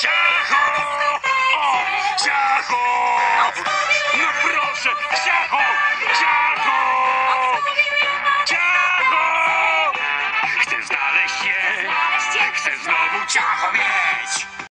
Ciacho! O, ciacho! No proszę, ciacho! Ciacho! Ciacho! Chcę znaleźć się! Chcę znowu ciacho!